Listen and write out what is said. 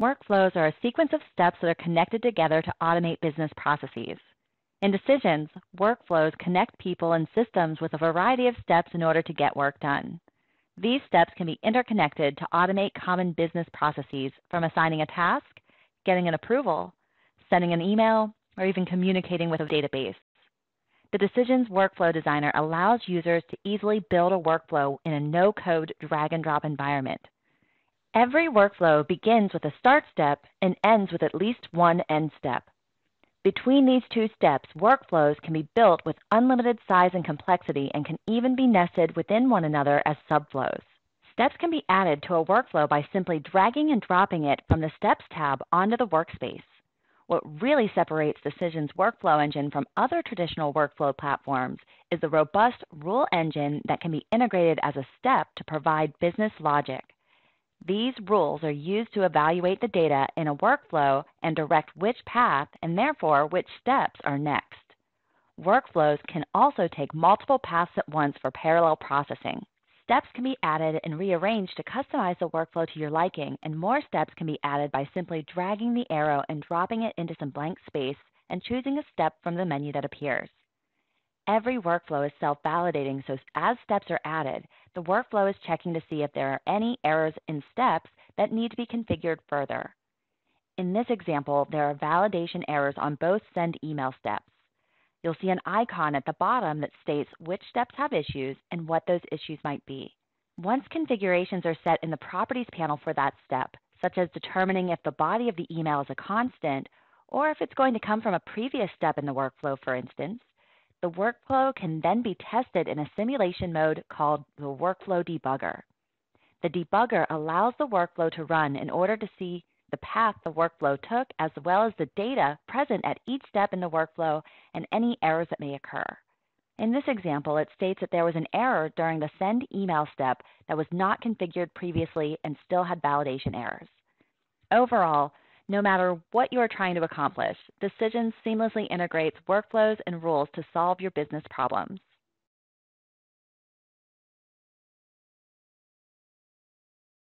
Workflows are a sequence of steps that are connected together to automate business processes. In decisions, workflows connect people and systems with a variety of steps in order to get work done. These steps can be interconnected to automate common business processes from assigning a task, getting an approval, sending an email, or even communicating with a database. The Decisions Workflow Designer allows users to easily build a workflow in a no-code drag and drop environment. Every workflow begins with a start step and ends with at least one end step. Between these two steps, workflows can be built with unlimited size and complexity and can even be nested within one another as subflows. Steps can be added to a workflow by simply dragging and dropping it from the Steps tab onto the workspace. What really separates Decision's workflow engine from other traditional workflow platforms is the robust rule engine that can be integrated as a step to provide business logic. These rules are used to evaluate the data in a workflow and direct which path and therefore which steps are next. Workflows can also take multiple paths at once for parallel processing. Steps can be added and rearranged to customize the workflow to your liking, and more steps can be added by simply dragging the arrow and dropping it into some blank space and choosing a step from the menu that appears. Every workflow is self-validating, so as steps are added, the workflow is checking to see if there are any errors in steps that need to be configured further. In this example, there are validation errors on both send email steps. You'll see an icon at the bottom that states which steps have issues and what those issues might be. Once configurations are set in the Properties panel for that step, such as determining if the body of the email is a constant or if it's going to come from a previous step in the workflow, for instance, the workflow can then be tested in a simulation mode called the Workflow Debugger. The debugger allows the workflow to run in order to see the path the workflow took, as well as the data present at each step in the workflow and any errors that may occur. In this example, it states that there was an error during the send email step that was not configured previously and still had validation errors. Overall, no matter what you are trying to accomplish, Decisions seamlessly integrates workflows and rules to solve your business problems.